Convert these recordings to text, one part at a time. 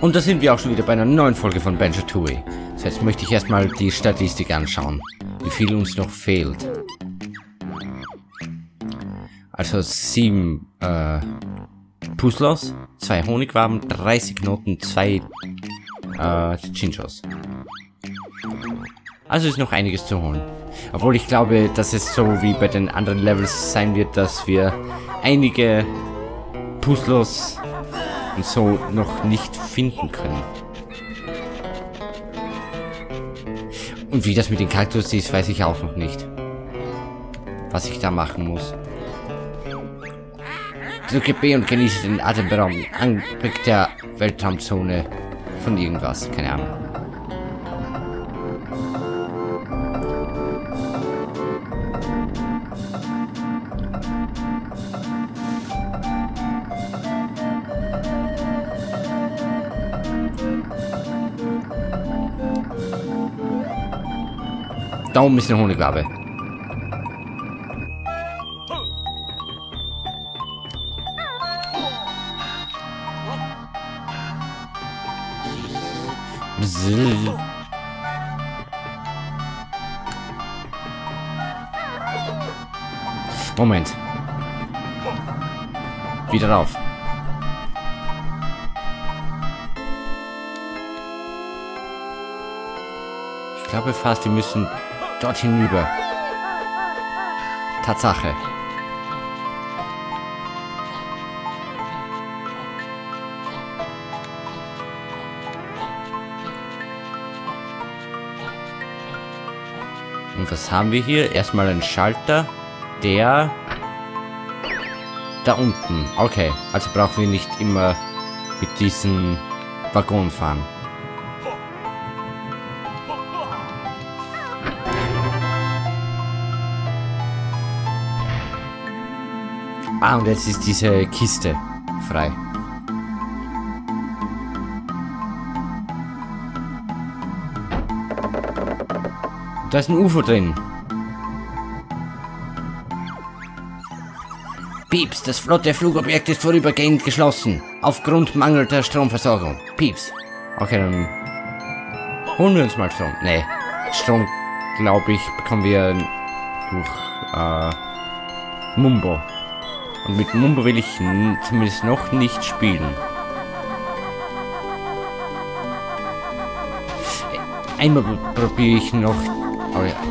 Und da sind wir auch schon wieder bei einer neuen Folge von Banjo Tooie. So, jetzt möchte ich erstmal die Statistik anschauen, wie viel uns noch fehlt. Also sieben äh, Puzzlos, zwei Honigwaben, 30 Noten, zwei äh, Chinchos. Also ist noch einiges zu holen. Obwohl ich glaube, dass es so wie bei den anderen Levels sein wird, dass wir einige Puzzlos und so noch nicht finden können. Und wie das mit den Kaktus ist, weiß ich auch noch nicht. Was ich da machen muss. Drücke B und genieße den atemberaubenden Anblick der Weltraumzone von irgendwas. Keine Ahnung. Da oben ist eine Honigwabe. Moment. Wieder rauf. Ich glaube fast, wir müssen dort hinüber. Tatsache. Und was haben wir hier? Erstmal einen Schalter, der da unten. Okay, also brauchen wir nicht immer mit diesem Waggon fahren. Ah, und jetzt ist diese Kiste frei. Da ist ein UFO drin. Pieps, das flotte Flugobjekt ist vorübergehend geschlossen. Aufgrund mangelnder Stromversorgung. Pieps. Okay, dann holen wir uns mal Strom. Nee, Strom, glaube ich, bekommen wir durch äh, Mumbo. Und mit Mumbo will ich zumindest noch nicht spielen. Einmal probiere ich noch...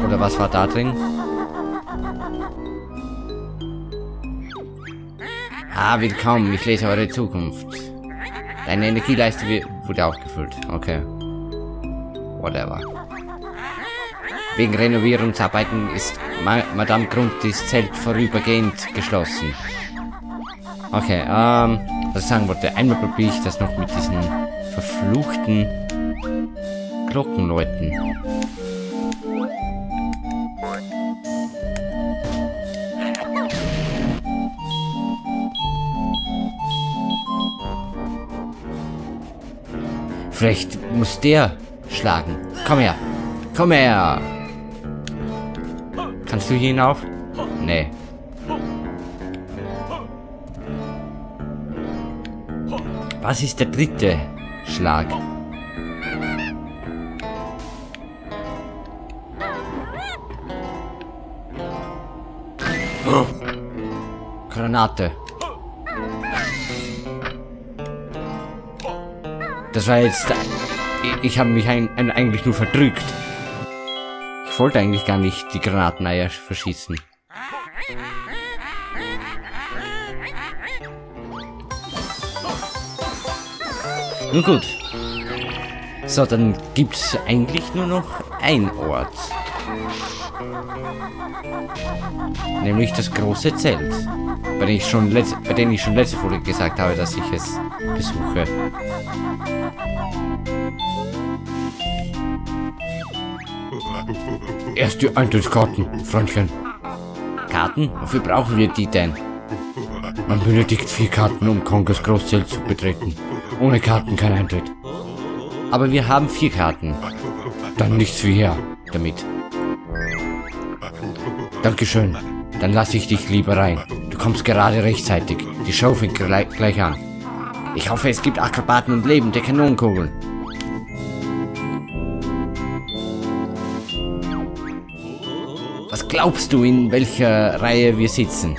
Oder was war da drin? Ah, willkommen. Ich lese eure Zukunft. Deine Energieleiste wurde aufgefüllt. Okay. Whatever. Wegen Renovierungsarbeiten ist Ma Madame Gruntis Zelt vorübergehend geschlossen. Okay, ähm, was ich sagen wollte, einmal probiere ich das noch mit diesen verfluchten Glockenleuten. Vielleicht muss der schlagen. Komm her. Komm her. Kannst du hier hinauf? Nee. Was ist der dritte Schlag? Granate. Das war jetzt... Ich habe mich ein, ein, eigentlich nur verdrückt. Ich wollte eigentlich gar nicht die Granateneier verschießen. Nun gut. So, dann gibt es eigentlich nur noch ein Ort. Nämlich das große Zelt. Bei dem ich schon, bei dem ich schon letzte Folge gesagt habe, dass ich es besuche. Erst die Eintrittskarten, Freundchen. Karten? Wofür brauchen wir die denn? Man benötigt vier Karten, um Kongas Großzelt zu betreten. Ohne Karten kein Eintritt. Aber wir haben vier Karten. Dann nichts wie her damit. Dankeschön. Dann lasse ich dich lieber rein. Du kommst gerade rechtzeitig. Die Show fängt gleich, gleich an. Ich hoffe, es gibt Akrobaten und lebende Kanonenkugeln. Was glaubst du, in welcher Reihe wir sitzen?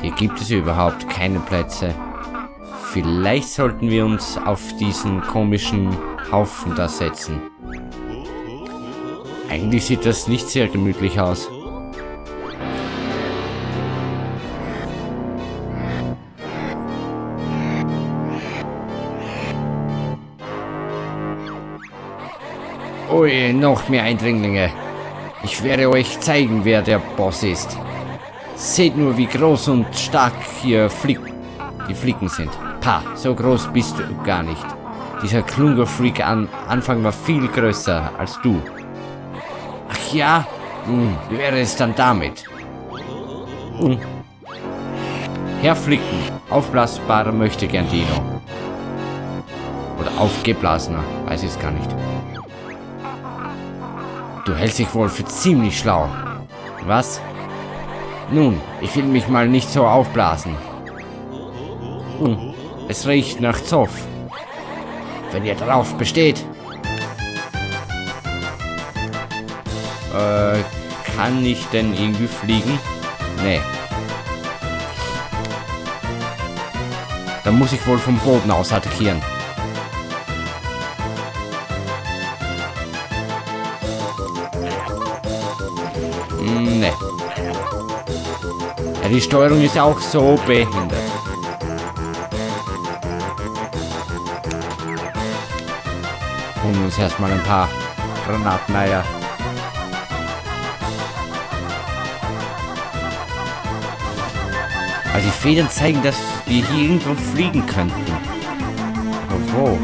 Hier gibt es überhaupt keine Plätze. Vielleicht sollten wir uns auf diesen komischen Haufen da setzen. Eigentlich sieht das nicht sehr gemütlich aus. Ui, noch mehr Eindringlinge. Ich werde euch zeigen, wer der Boss ist. Seht nur, wie groß und stark hier Flick die Flicken sind. Pa, so groß bist du gar nicht. Dieser Klungerfreak an Anfang war viel größer als du. Ach ja? Nun, wie wäre es dann damit? Hm. Herr Flicken, aufblasbarer möchte gern Dino. Oder aufgeblasener, weiß ich es gar nicht. Du hältst dich wohl für ziemlich schlau. Was? Nun, ich will mich mal nicht so aufblasen. Hm, es riecht nach Zoff. Wenn ihr darauf besteht. Äh, kann ich denn irgendwie fliegen? Nee. Dann muss ich wohl vom Boden aus attackieren. Ne. Ja, die Steuerung ist auch so behindert. Uns erstmal ein paar Granateneier. Also die Federn zeigen, dass wir hier irgendwo fliegen könnten. Aber wo?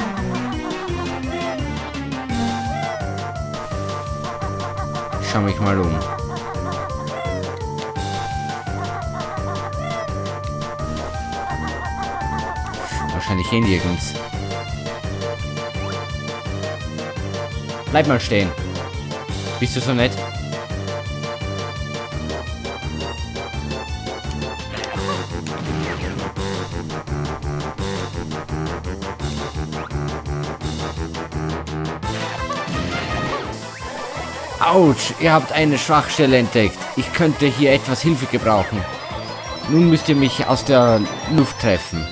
Ich schau mich mal um. Wahrscheinlich hier nirgends. Bleib mal stehen. Bist du so nett? Autsch, ihr habt eine Schwachstelle entdeckt. Ich könnte hier etwas Hilfe gebrauchen. Nun müsst ihr mich aus der Luft treffen.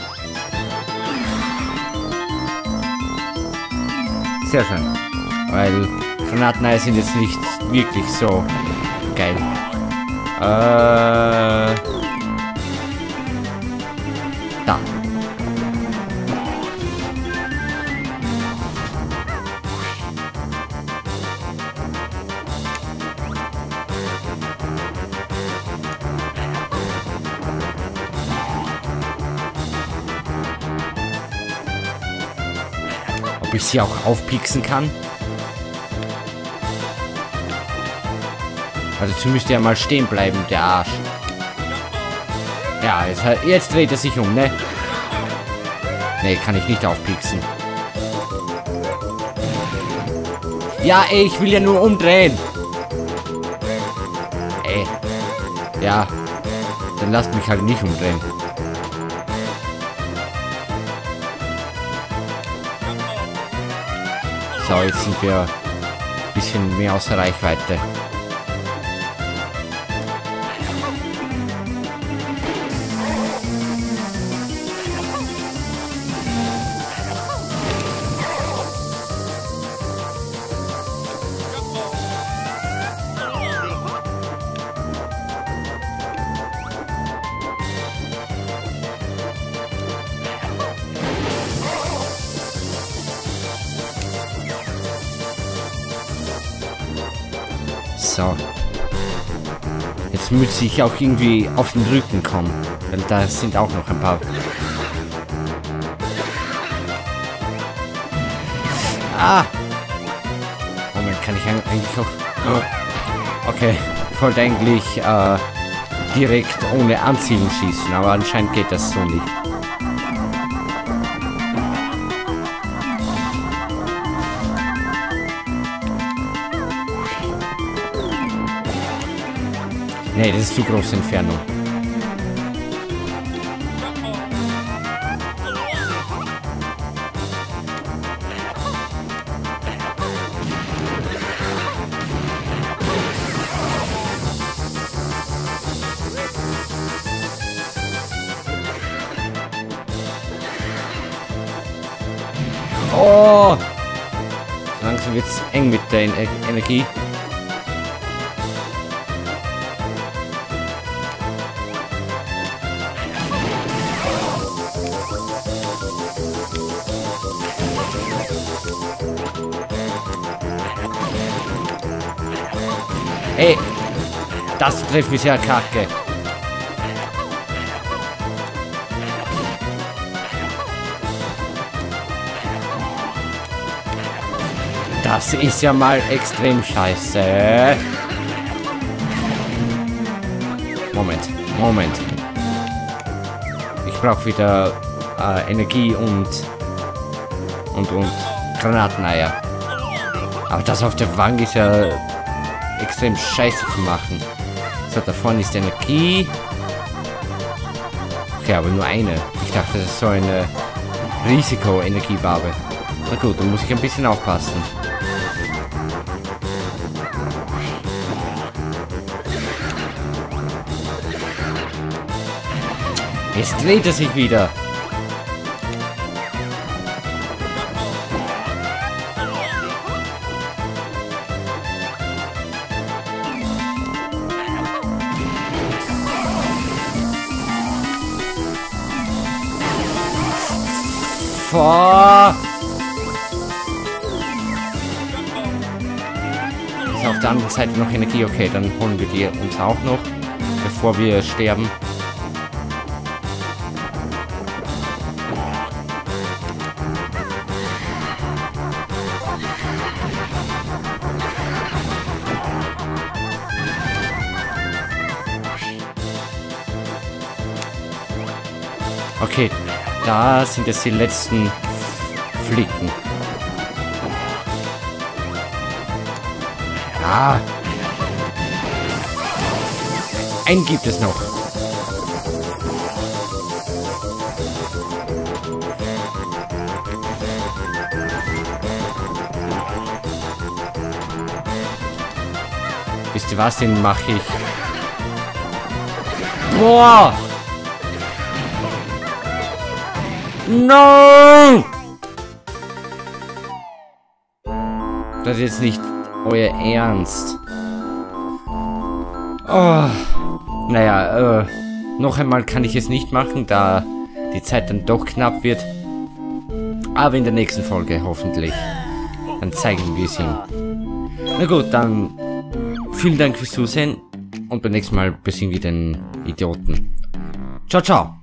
Sehr schön. Weil Granateneier sind jetzt nicht wirklich so geil. Äh... Da. Ob ich sie auch aufpixen kann? Also jetzt müsste er mal stehen bleiben, der Arsch. Ja, jetzt, jetzt dreht er sich um, ne? Ne, kann ich nicht aufpixen. Ja, ey, ich will ja nur umdrehen. Ey. Ja. Dann lasst mich halt nicht umdrehen. So, jetzt sind wir ein bisschen mehr außer Reichweite. So. Jetzt müsste ich auch irgendwie auf den Rücken kommen. Weil da sind auch noch ein paar. Ah! Moment, kann ich eigentlich auch... Okay, ich wollte eigentlich äh, direkt ohne Anziehen schießen, aber anscheinend geht das so nicht. Nee, das ist zu große Entfernung. Oh! Langsam wird's eng mit der Energie. Ey, das trifft mich ja kacke. Das ist ja mal extrem scheiße. Moment, Moment. Ich brauche wieder äh, Energie und und und Granateneier. Aber das auf der Wange ist ja extrem scheiße zu machen. So, da vorne ist Energie. Okay, aber nur eine. Ich dachte, das ist so eine Risiko-Energiewabe. Na gut, dann muss ich ein bisschen aufpassen. Jetzt dreht er sich wieder. Vor. Ist auf der anderen Seite noch Energie. Okay, dann holen wir die uns auch noch, bevor wir sterben. Okay, da sind jetzt die letzten Flicken. Ah. Einen gibt es noch. Wisst ihr was, den mache ich. Boah! No! Das ist jetzt nicht euer Ernst. Oh. Naja, äh, noch einmal kann ich es nicht machen, da die Zeit dann doch knapp wird. Aber in der nächsten Folge hoffentlich. Dann zeigen wir es ihm. Na gut, dann vielen Dank fürs Zusehen und beim nächsten Mal besiegen wir den Idioten. Ciao, ciao.